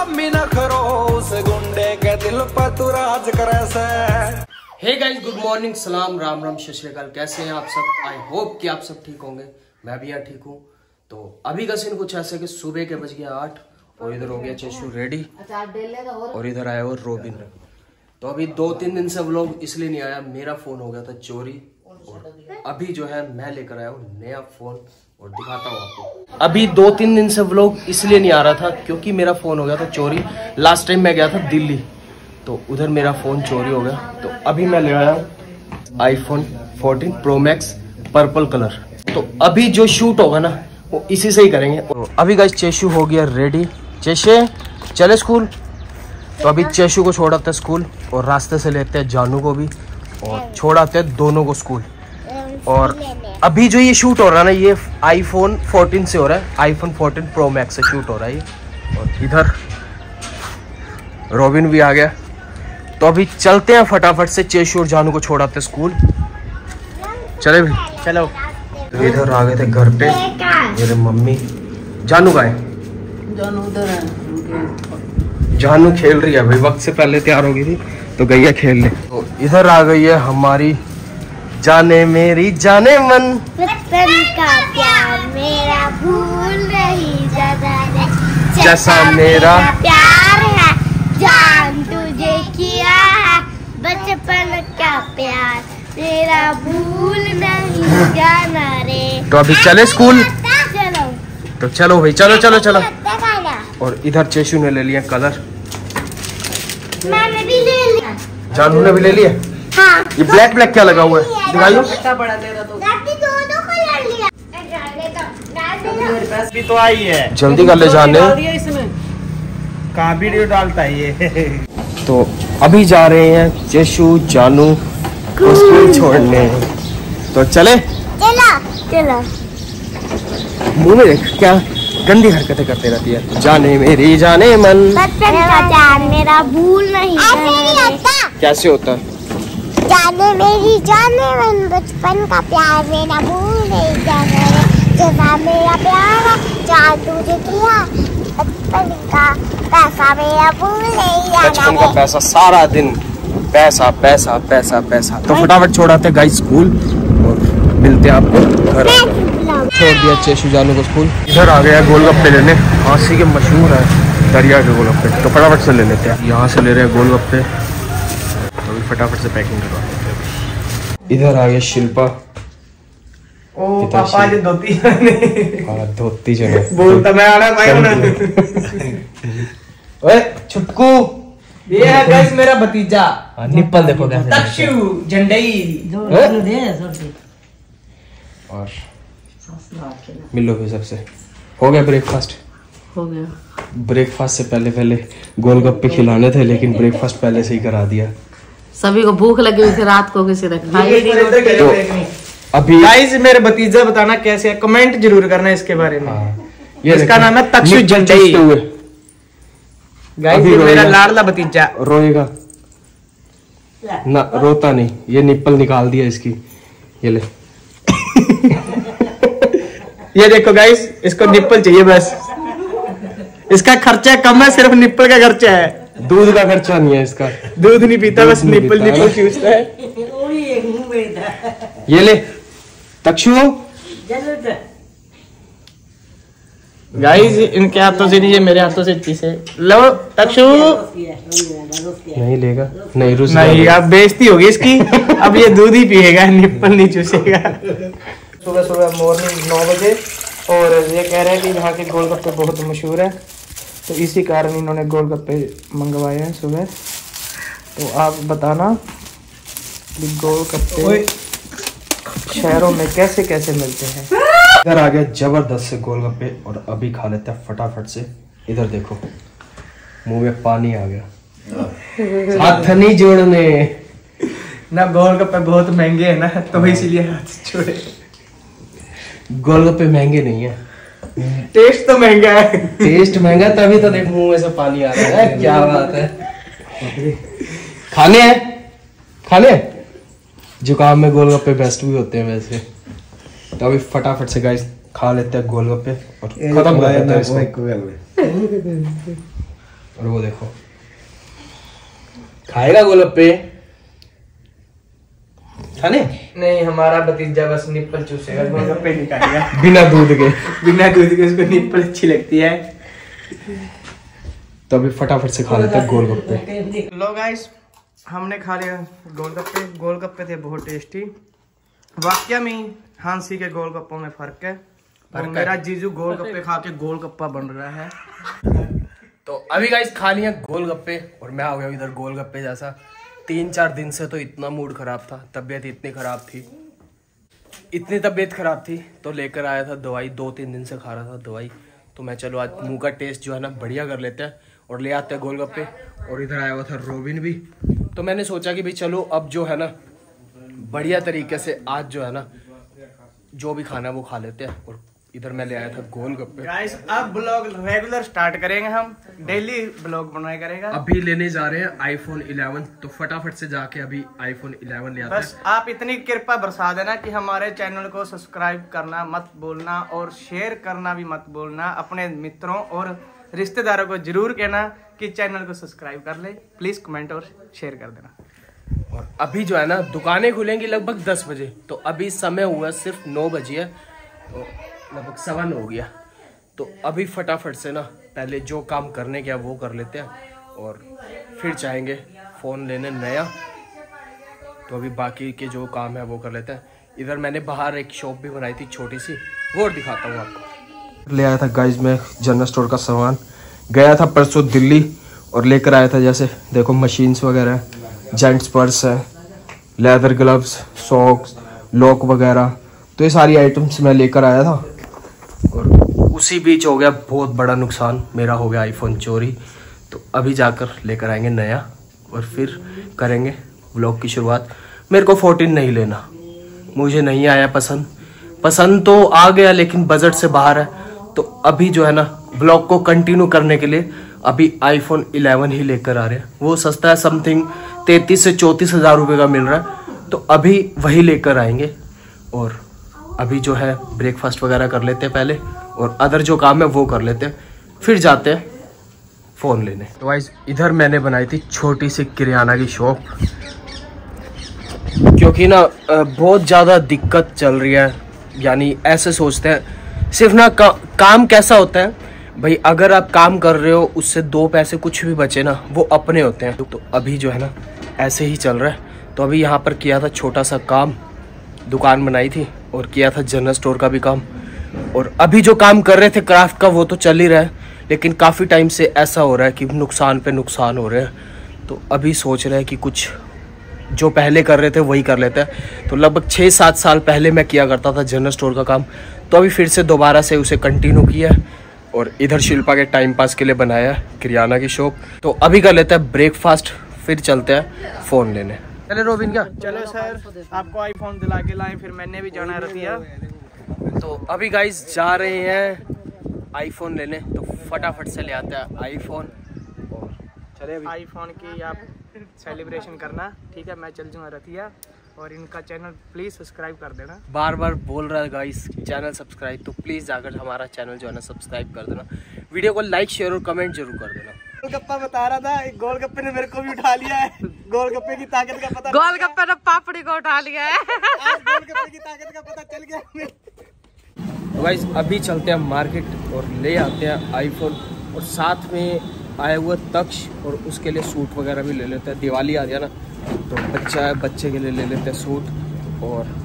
गुलामी न करो उस गुंडे के दिल पर तू राज करे से हे गाइस गुड मॉर्निंग सलाम राम राम सत कैसे हैं आप सब? आई होप कि आप सब ठीक होंगे। मैं भी यहाँ ठीक हूँ। तो अभी का सीन कुछ ऐसे कि सुबह के बज गया आठ और इधर हो गया चेशु रेडी और इधर आया और रोबिन। तो अभी दो तीन दिन से व्लॉग इसलिए नहीं आया, मेरा फ़ोन हो गया था चोरी और अभी जो है मैं लेकर आया हूँ नया फ़ोन और दिखाता हूँ आपको। अभी दो तीन दिन से व्लॉग इसलिए नहीं आ रहा था क्योंकि मेरा फ़ोन हो गया था चोरी। लास्ट टाइम मैं गया था दिल्ली तो उधर मेरा फ़ोन चोरी हो गया। तो अभी मैं ले आया हूँ iPhone 14 pro max purple colour तो अभी जो शूट होगा ना, वो इसी से ही करेंगे। तो अभी गाइस चेशु हो गया रेडी चेशे, चले स्कूल तो अभी चेशु को छोड़ाते हैं स्कूल और रास्ते से लेते हैं जानू को भी और छोड़ाते हैं दोनों को स्कूल और अभी जो ये शूट हो रहा है ना ये आईफोन 14 से हो रहा है। आईफोन 14 प्रो मैक्स से शूट हो रहा है ये। और इधर रॉबिन भी आ गया। तो अभी चलते हैं फटाफट से चेशु और जानू को छोड़ाते स्कूल। चले भी चलो। तो इधर आ गए थे घर पे मेरे मम्मी। जानू का है? जानू खेल रही है भाई वक्त से पहले तैयार हो गई थी तो गई है। खेलने तो इधर आ गई है हमारी जाने मेरी जाने मन। बचपन का प्यार मेरा भूल नहीं जाता जैसा मेरा प्यार है जान तुझे किया है। बचपन का प्यार मेरा भूल नहीं जाना रे। तो अभी चले स्कूल? चलो। तो चलो भाई चलो चलो चलो। और इधर चेशु ने ले लिया कलर। मैंने भी ले लिया। जानू ने भी ले लिया? हाँ। ये ब्लैक ब्लैक क्या लगा हुआ है? दिखाइयो दादी दोनों को ले लिया डाल दे दो डाल दे दो भी तो आई है। जल्दी कर ले जाने। कहाँ वीडियो डालता है ये। तो अभी जा रहे हैं चेशु जानू को स्कूल छोड़ने। तो चले। चला चलो। मुँह में देख क्या गंदी हरकतें करते रहती है। जाने मेरी जाने मन। बचपन का प्यार मेरा भूल नहीं कैसे होता? है जाने मेरी जाने मन बचपन का प्यार मेरा भूल नहीं जाना जरा मेरा प्यार है जान तुझे किया बचपन का पैसा मेरा भूल नहीं जाना बचपन का पैसा सारा दिन पैसा पैसा पैसा पैसा। तो फटाफट छोड़ाते गाइस स्कूल और मिलते हैं आपको घर। छोड़ दिया चेशु जानू को स्कूल इधर आ गया गोलगप्पे लेने। हाँसी के मशहूर है दरिया के गोलगप्पे। तो फटाफट से ले लेते हैं। यहाँ से ले रहे हैं गोलगप्पे। फटाफट से पैकिंग करवाते हैं। इधर आ गया शिल्पा। ओ पापा से- जी धोती हाँ धोती जो है। बोलता मैं आना भाई ना ओए छुटकू ये है गाइस मेरा भतीजा। हाँ, निप्पल देखो कैसे तक्षु झंडई। और मिलो फिर सबसे। हो गया ब्रेकफास्ट हो गया। ब्रेकफास्ट से पहले पहले गोलगप्पे खिलाने थे लेकिन ब्रेकफास्ट पहले से ही करा दिया। सभी को भूख लगी हुई थी रात को किसी ने खाई नहीं। तो अभी गाइस मेरे भतीजा बताना कैसे है? कमेंट ज़रूर करना इसके बारे में। हाँ, ये इसका नाम है तक्षु जंडई। गाइस मेरा लाडला भतीजा। रोएगा। ना रोता नहीं ये निप्पल निकाल दिया इसकी। ये ले। ये देखो गाइस इसको निप्पल चाहिए बस। इसका खर्चा कम है सिर्फ़ निप्पल का खर्चा है। दूध का खर्चा नहीं है इसका। दूध नहीं पीता बस निपल है। निप्पल चूसता है ये ले तक्षु। गाइस इनके हाथों से नहीं ये मेरे हाथों से चीसे लो तक्षु। नहीं लेगा नहीं रुस नहीं अब बेइज्जती होगी इसकी। अब ये दूध ही पिएगा निप्पल नहीं चूसेगा। सुबह सुबह मॉर्निंग नौ बजे और ये कह रहे हैं कि यहाँ के गोलगप्पे बहुत मशहूर है। तो इसी कारण इन्होंने गोलगप्पे मंगवाए हैं सुबह। तो आप बताना कि गोलगप्पे शहरों में कैसे कैसे मिलते हैं? इधर आ गया ज़बरदस्त से गोलगप्पे और अभी खा लेते हैं फटाफट से। इधर देखो मुँह में पानी आ गया। हाथ नहीं जोड़ने। ना गोलगप्पे बहुत महँगे हैं ना तो इसीलिए हाथ छोड़े गोलगप्पे महँगे नहीं है। टेस्ट तो महँगा है। टेस्ट महँगा तभी तो देख मुँह में से पानी आ रहा है। क्या बात है। खाने हैं? खाने हैं? जुकाम में गोलगप्पे बेस्ट भी होते हैं वैसे। तो अभी फटाफट से गाइस खा लेते हैं गोलगप्पे और खत्म कर देते हैं इसको। और वो देखो। खाएगा गोलगप्पे? खाने नहीं हमारा भतीजा बस निप्पल चूसेगा। गोलगप्पे नहीं खाएगा। बिना दूध के। बिना दूध के उसको निप्पल अच्छी लगती है। तो अभी फटाफट से खा लेते हैं गोलगप्पे। लो गाइस हमने खा लिया गोलगप्पे। गोलगप्पे थे बहुत टेस्टी वाकया में हांसी के गोलगप्पों में फ़र्क है। और मेरा जीजू गोलगप्पे खा के गोलगप्पा बन रहा है। तो अभी गाइस खा लिया गोलगप्पे और मैं आ गया इधर गोलगप्पे जैसा। तीन चार दिन से तो इतना मूड खराब था, तबीयत इतनी खराब थी। इतनी तबीयत खराब थी तो लेकर आया था दवाई दो तीन दिन से खा रहा था दवाई। तो मैं चलो आज मुँह का टेस्ट जो है ना, बढ़िया कर लेते हैं और ले आते हैं गोलगप्पे। और इधर आया हुआ था रोबिन भी। तो मैंने सोचा कि भाई चलो, अब जो है ना, बढ़िया तरीके से आज जो है ना, जो भी खाना है वो खा लेते हैं और इधर मैं ले आया था गोलगप्पे गाइस अब ब्लॉग रेगुलर स्टार्ट करेंगे हम। डेली ब्लॉग बनाया करेगा। अभी लेने जा रहे हैं आईफोन 11 तो फटाफट से जाके अभी आईफोन 11 ले आते बस आप इतनी कृपा बरसा देना कि हमारे चैनल को सब्सक्राइब करना मत बोलना और शेयर करना भी मत बोलना। अपने मित्रों और रिश्तेदारों को ज़रूर कहना कि चैनल को सब्सक्राइब कर ले। प्लीज़ कमेंट और शेयर कर देना। और अभी जो है ना दुकानें खुलेंगी लगभग 10 बजे तो अभी समय हुआ सिर्फ़ नौ बजे है। तो लगभग सवा नौ हो गया। तो अभी फटाफट से ना, पहले जो काम करने गया वो कर लेते हैं और फिर चाहेंगे फ़ोन लेने नया। तो अभी बाकी के जो काम है वो कर लेते हैं। इधर मैंने बाहर एक शॉप भी बनाई थी छोटी सी, वो दिखाता हूँ आपको। ले आया था गाइज़ में जनरल स्टोर का सामान। गया था परसों दिल्ली और लेकर आया था जैसे देखो मशीन्स वगैरह जेंट्स पर्स है लेदर ग्लव्स सॉक्स लॉक वगैरह। तो ये सारी आइटम्स मैं लेकर आया था। और उसी बीच हो गया बहुत बड़ा नुकसान, मेरा हो गया आईफोन चोरी। तो अभी जाकर लेकर आएँगे नया और फिर करेंगे व्लॉग की शुरुआत। मेरे को 14 नहीं लेना। मुझे नहीं आया पसंद। पसंद तो आ गया लेकिन बजट से बाहर है। तो अभी जो है ना ब्लॉग को कंटिन्यू करने के लिए अभी आईफोन 11 ही लेकर आ रहे हैं। वो सस्ता है समथिंग तैतीस से चौंतीस हज़ार रुपये का मिल रहा है। तो अभी वही लेकर आएँगे और अभी जो है ब्रेकफास्ट वगैरह कर लेते हैं पहले और अदर जो काम है वो कर लेते हैं। फिर जाते हैं फ़ोन लेने। तो वाइज इधर मैंने बनाई थी छोटी सी किराना की शॉप क्योंकि ना बहुत ज़्यादा दिक्कत चल रही है। यानी ऐसे सोचते हैं सिर्फ़ ना का, काम कैसा होता है? भाई अगर आप काम कर रहे हो उससे दो पैसे कुछ भी बचे ना वो अपने होते हैं। तो अभी जो है ना ऐसे ही चल रहा है। तो अभी यहाँ पर किया था छोटा सा काम दुकान बनाई थी। और किया था जनरल स्टोर का भी काम। और अभी जो काम कर रहे थे क्राफ्ट का, वो तो चल ही रहा है। लेकिन काफ़ी टाइम से ऐसा हो रहा है कि नुकसान पे नुकसान हो रहे हैं। तो अभी सोच रहे हैं कि कुछ जो पहले कर रहे थे, वही कर लेते हैं। तो लगभग छः सात साल पहले मैं किया करता था जनरल स्टोर का काम। तो अभी फिर से दोबारा से उसे कंटिन्यू किया और इधर शिल्पा के टाइम पास के लिए बनाया किराना की शॉप तो अभी कर लेते हैं ब्रेकफास्ट फिर चलते हैं फ़ोन लेने। चले रोबिन क्या? चलो सर आपको आईफोन दिला के लाए फिर मैंने भी जाना रतिया। तो अभी गाइस जा रहे हैं आईफोन लेने तो फटाफट से ले आते हैं आईफोन और चले अभी। आईफोन की आप सेलिब्रेशन करना ठीक है? मैं चल जाऊँगा रतिया और इनका चैनल प्लीज़ सब्सक्राइब कर देना। बार बार बोल रहा है गाइस चैनल सब्सक्राइब तो प्लीज़ जाकर हमारा चैनल जो है ना सब्सक्राइब कर देना। वीडियो को लाइक शेयर और कमेंट ज़रूर कर देना। गोलगप्पा बता रहा था एक गोलगप्पे ने मेरे को भी उठा लिया है। गोलगप्पे की ताकत का पता गोलगप्पे ने पापड़ी को उठा लिया है। गोलगप्पे की ताकत का पता चल गया तो गाइस अभी चलते हैं मार्केट और ले आते हैं आईफोन और साथ में आया हुआ तक्ष और उसके लिए सूट वगैरह भी ले लेते हैं। दिवाली आ गया ना तो बच्चा है बच्चे के लिए ले लेते हैं सूट और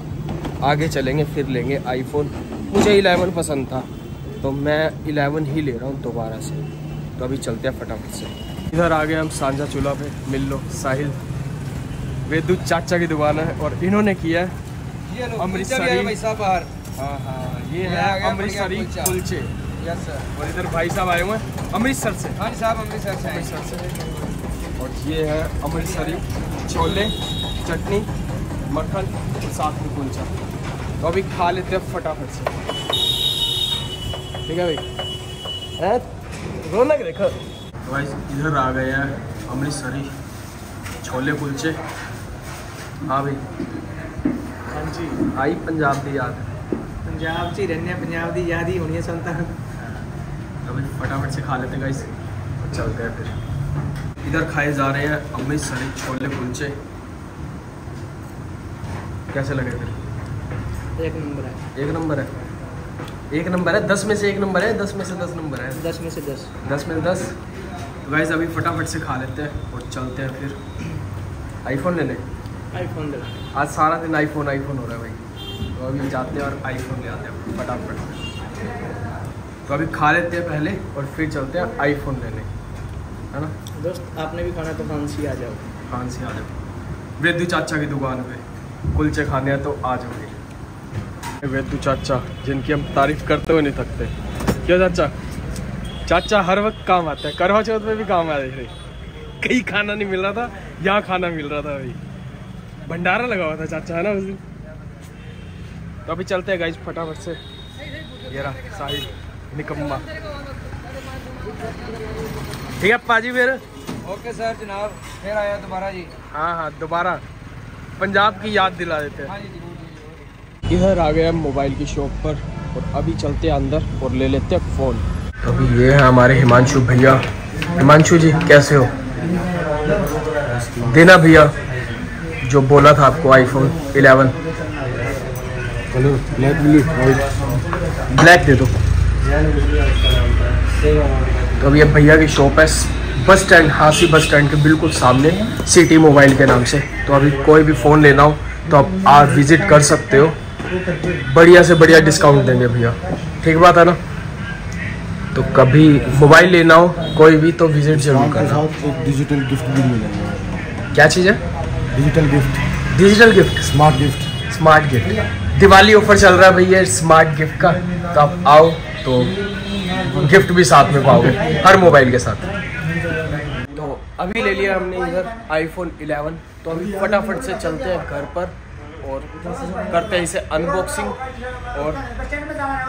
आगे चलेंगे फिर लेंगे आईफोन मुझे 11 पसंद था तो मैं 11 ही ले रहा हूँ दोबारा से। तो अभी चलते हैं फटाफट से। इधर आ गए हम सांझा चूल्हा पे मिल लो साहिल। वेदू चाचा की दुकान है और इन्होंने किया है अमृतसरी। हाँ हाँ ये है अमृतसरी कुलचे। और इधर भाई साहब आए हुए हैं अमृतसर से। अमृतसर से। और ये है अमृतसरी छोले चटनी मक्खन और साथ में कुलचा। तो अभी खा लेते हैं फटाफट से। ठीक है भाई? हैं? रौनक देखो। तो भाई इधर आ गए हैं अमृतसरी छोले कुलचे। हाँ भाई। हाँ जी। आई पंजाब की याद। पंजाब च ही रहने पंजाब की याद ही होनी है संतान तो भाई फटाफट से खा लेते हैं गाइस चलते हैं फिर। इधर खाए जा रहे हैं अमृतसरी छोले कुलचे। कैसे लगे फिर? एक नंबर है। एक नंबर है। एक नंबर है दस में से एक नंबर है दस में से दस नंबर है? दस में से दस। दस में दस? तो गाइज़ अभी फटाफट से खा लेते हैं और चलते हैं फिर। आईफोन लेने आईफोन ले आज सारा दिन आईफोन आईफोन हो रहा है भाई। तो अभी जाते हैं और आईफोन ले आते हैं फटाफट। से तो अभी खा लेते हैं पहले और फिर चलते हैं आईफोन लेने है ना? दोस्त आपने भी खाना तो फांसी आ जाओ। खान से आ जाओ। वेदू चाचा की दुकान पे कुलचे खाने हैं तो आ जाओगे। वेदू चाचा जिनकी हम तारीफ़ करते हुए नहीं थकते। क्यों चाचा? चाचा हर वक्त काम आता है। करवा चौथ में भी काम आ रहे कहीं खाना नहीं मिल रहा था यहाँ खाना मिल रहा था भाई भंडारा लगा हुआ था चाचा है ना उस दिन? तो अभी चलते हैं गाइस फटाफट से। ये रहा साहिल निकम्मा। ठीक है पाजी फिर? ओके सर जनाब। फिर आया दोबारा जी। हाँ हाँ दोबारा। पंजाब की याद दिला देते हैं। हाँ जी। इधर आ गया मोबाइल की शॉप पर और अभी चलते हैं अंदर और ले लेते हैं फ़ोन। तो अभी ये है हमारे हिमांशु भैया। हिमांशु जी कैसे हो? देना भैया जो बोला था आपको आईफोन 11 ब्लैक दे दो। तो अभी ये भैया की शॉप है बस स्टैंड हासी बस स्टैंड के बिल्कुल सामने सिटी मोबाइल के नाम से। तो अभी कोई भी फ़ोन लेना हो तो आप आज विज़िट कर सकते हो। बढ़िया से बढ़िया डिस्काउंट देंगे भैया। ठीक बात है ना? तो कभी मोबाइल लेना हो कोई भी तो विज़िट ज़रूर करना। एक डिजिटल गिफ्ट भी मिलेगा। क्या चीज़ है? Digital gift digital gift smart gift smart gift Diwali offer चल रहा है भैया स्मार्ट गिफ्ट का। तो आप आओ तो गिफ्ट भी साथ में पाओगे हर मोबाइल के साथ। तो अभी ले लिया हमने इधर आईफोन 11 तो अभी फटाफट से चलते हैं घर पर। और करते हैं इसे अनबॉक्सिंग और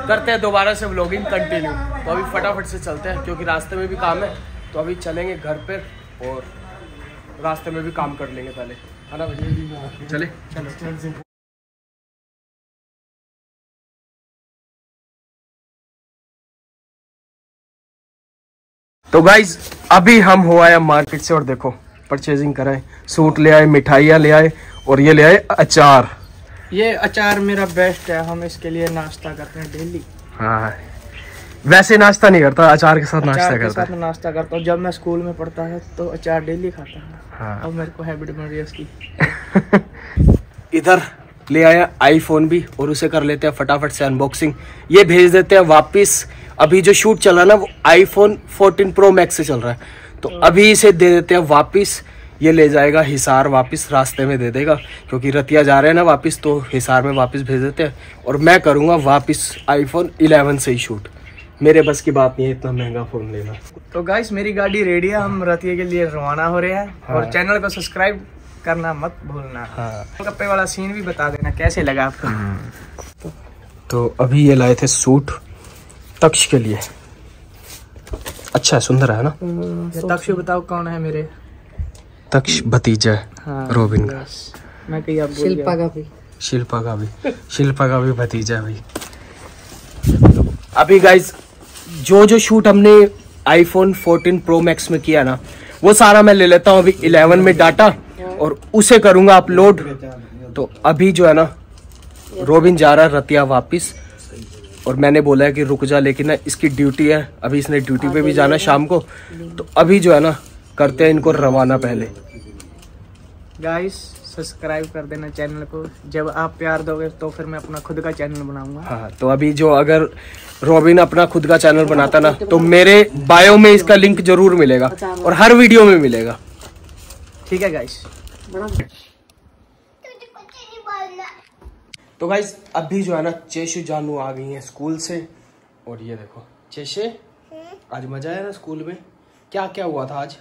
करते हैं दोबारा से व्लॉगिंग कंटिन्यू तो अभी फटाफट से चलते हैं, क्योंकि रास्ते में भी काम है तो अभी चलेंगे घर पर और रास्ते में भी काम कर लेंगे पहले। है ना भैया चले। चलो तो गाइज़ अभी हम हो आए मार्केट से और देखो परचेजिंग कराए सूट ले आए, मिठाइयाँ ले आए और ये ले आए अचार। ये अचार मेरा बेस्ट है हम इसके लिए नाश्ता करते हैं डेली हाँ वैसे नाश्ता नहीं करता अचार के साथ नाश्ता के करता साथ नाश्ता करता हूँ। जब मैं स्कूल में पढ़ता है तो अचार डेली खाता हूँ। हाँ। अब मेरे को हैबिट बन रही है उसकी। इधर ले आया आईफोन भी और उसे कर लेते हैं फटाफट से अनबॉक्सिंग ये भेज देते हैं वापस। अभी जो शूट चल रहा है ना वो आईफोन 14 प्रो मैक्स से चल रहा है। तो अभी इसे दे देते हैं वापस। ये ले जाएगा हिसार वापस रास्ते में दे देगा। क्योंकि रतिया जा रहे हैं ना वापस तो हिसार में वापस भेज देते हैं। और मैं करूँगा वापस आईफोन 11 से ही शूट मेरे बस की बात नहीं है इतना महँगा फ़ोन लेना। तो गाइस मेरी गाड़ी रेडी है। हम रतिया के लिए रवाना हो रहे हैं। हाँ। और चैनल को सब्सक्राइब करना मत भूलना। हाँ। गप्पे वाला सीन भी बता देना कैसे लगा आपको? तो अभी ये लाए थे सूट तक्ष के लिए। अच्छा सुंदर है ना? तक्ष बताओ कौन है मेरे? तक्ष भतीजा है हाँ रोबिन का। मैं कहीं आप शिल्पा का भी। शिल्पा का भी। शिल्पा का भी भतीजा है भाई। अभी गाइज़ जो जो शूट हमने आईफोन 14 प्रो मैक्स में किया ना वो सारा मैं ले लेता हूँ अभी 11 में डाटा और उसे करूँगा अपलोड तो अभी जो है ना रोबिन जा रहा है रतिया वापिस और मैंने बोला है कि रुक जा लेकिन ना इसकी ड्यूटी है। अभी इसने ड्यूटी पे भी जाना शाम को। तो अभी जो है ना करते हैं इनको रवाना पहले। गाइस सब्सक्राइब कर देना चैनल को। जब आप प्यार दोगे तो फिर मैं अपना खुद का चैनल बनाऊँगा। हाँ तो अभी जो अगर रॉबिन अपना खुद का चैनल बनाता ना तो मेरे बायो में इसका लिंक ज़रूर मिलेगा और हर वीडियो में मिलेगा। ठीक है गाइस तुझे कुछ नहीं बोलना तो गाइज़ अभी जो है ना चेशु जानू आ गई है स्कूल से। और ये देखो चेशे आज मज़ा आया ना स्कूल में? क्या क्या हुआ था आज आज?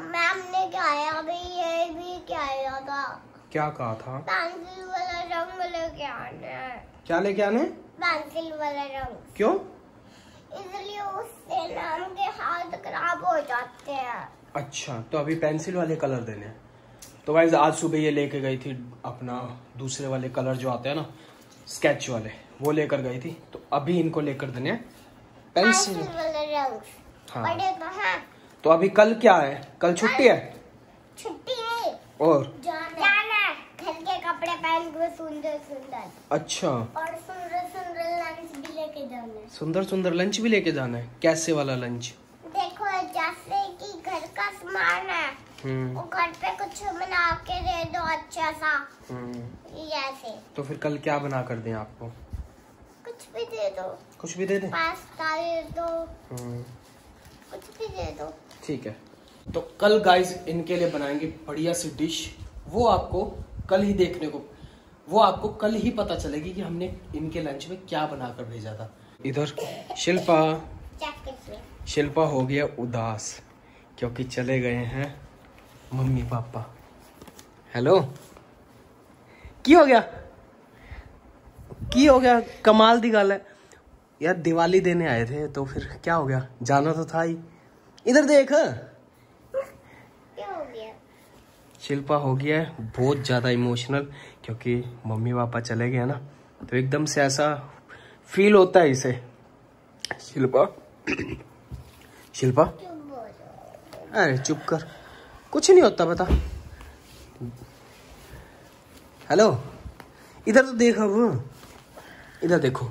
मैम ने कहा भी ये भी क्या आया था। क्या कहा था? पेंसिल वाला रंग लेके आना है। क्या लेके आने? पेंसिल वाला रंग। क्यों? इसलिए उससे नाम के हाथ खराब हो जाते हैं। अच्छा तो अभी पेंसिल वाले कलर देने तो गाइज़ आज सुबह ये लेके गई थी अपना दूसरे वाले कलर जो आते हैं ना स्केच वाले वो लेकर गई थी। तो अभी इनको लेकर देने पेंसिल। पेंसिल वाला लंग्स हाँ। तो अभी कल क्या है? कल छुट्टी है? छुट्टी है। और? जाना। है घर के कपड़े पहन के सुंदर सुंदर। अच्छा। और सुंदर सुंदर लंच भी लेके जाना है। सुंदर सुंदर लंच भी लेके जाना है? कैसे वाला लंच देखो जैसे कि घर का सामान है हम्म। वो घर पे कुछ बना के दे दो अच्छा सा। हम्म। जैसे तो फिर कल क्या बना कर दें आपको? कुछ भी दे दो। कुछ भी दे दें? पास्ता दे दो। हम्म। कुछ भी दे दो। ठीक है। तो कल गाइस इनके लिए बनाएँगे बढ़िया सी डिश वो आपको कल ही देखने को वो आपको कल ही पता चलेगी कि हमने इनके लंच में क्या बनाकर भेजा था। इधर शिल्पा। शिल्पा हो गया उदास, क्योंकि चले गए हैं मम्मी पापा। हेलो की हो गया? की हो गया? कमाल दी गल है। यार दिवाली देने आए थे तो फिर क्या हो गया? जाना तो था ही। इधर देख। शिल्पा, हो गया है बहुत ज़्यादा इमोशनल क्योंकि मम्मी पापा चले गए ना तो एकदम से ऐसा फील होता है इसे। शिल्पा शिल्पा? अरे चुप कर। कुछ नहीं होता, बता। हेलो इधर तो देख अब। इधर देखो।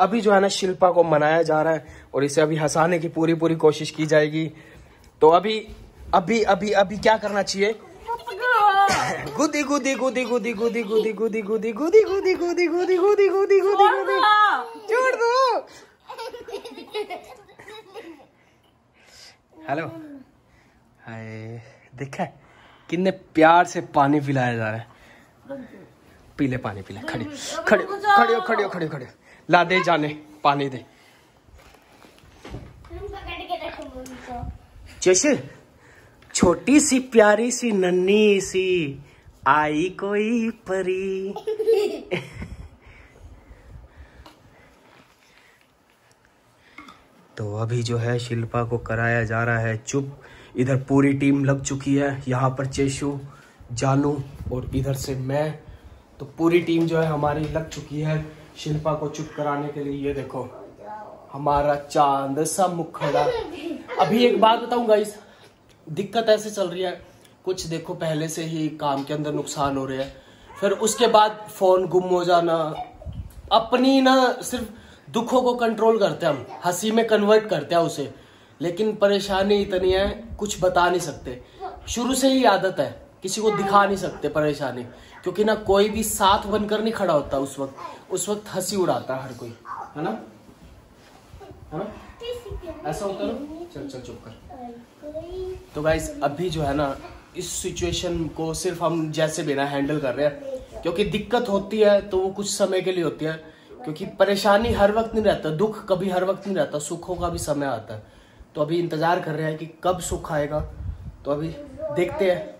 अभी जो है ना शिल्पा को मनाया जा रहा है और इसे अभी हंसाने की पूरी पूरी कोशिश की जाएगी तो अभी अभी अभी अभी क्या करना चाहिए गुदी गुदी गुदी गुदी गुदी गुदी गुदी गुदी गुदी गुदी गुदी गुदी गुदी गुदी गुदी गुदी छोड़ दो हेलो हाय देखा कितने प्यार से पानी पिलाया जा रहा है पीले पानी पीले खड़े खड़े खड़े हो खड़ी हो खड़ी हो, खड़ी हो। ला दे जाने पानी दे। जैसे छोटी सी प्यारी सी नन्ही सी आई कोई परी। तो अभी जो है शिल्पा को कराया जा रहा है चुप। इधर पूरी टीम लग चुकी है यहाँ पर चेशु जानू और इधर से मैं। तो पूरी टीम जो है हमारी लग चुकी है। शिल्पा को चुप कराने के लिए, ये देखो, हमारा चाँद सा मुखड़ा अभी एक बात बताऊँ गाइस दिक्कत ऐसे चल रही है, कुछ देखो, पहले से ही काम के अंदर नुकसान हो रहे हैं। फिर उसके बाद फ़ोन गुम हो जाना, अपनी ना सिर्फ़ दुखों को कंट्रोल करते हैं हम, हँसी में कन्वर्ट करते हैं उसे। लेकिन परेशानी इतनी है, कुछ बता नहीं सकते। शुरू से ही आदत है। किसी को दिखा नहीं सकते परेशानी। क्योंकि ना कोई भी साथ बनकर नहीं खड़ा होता उस वक्त। उस वक्त हँसी उड़ाता हर कोई। है ना? है ना? ऐसा होता ना? चल चल, चुप कर। तो गाइस अभी जो है ना, इस सिचुएशन को सिर्फ़ हम जैसे भी ना हैंडल कर रहे हैं। क्योंकि दिक्कत होती है तो वो कुछ समय के लिए होती है। क्योंकि परेशानी हर वक्त नहीं रहता, दुख कभी हर वक्त नहीं रहता, सुखों का भी समय आता है। तो अभी इंतज़ार कर रहे हैं कि कब सुख आएगा। तो अभी देखते हैं।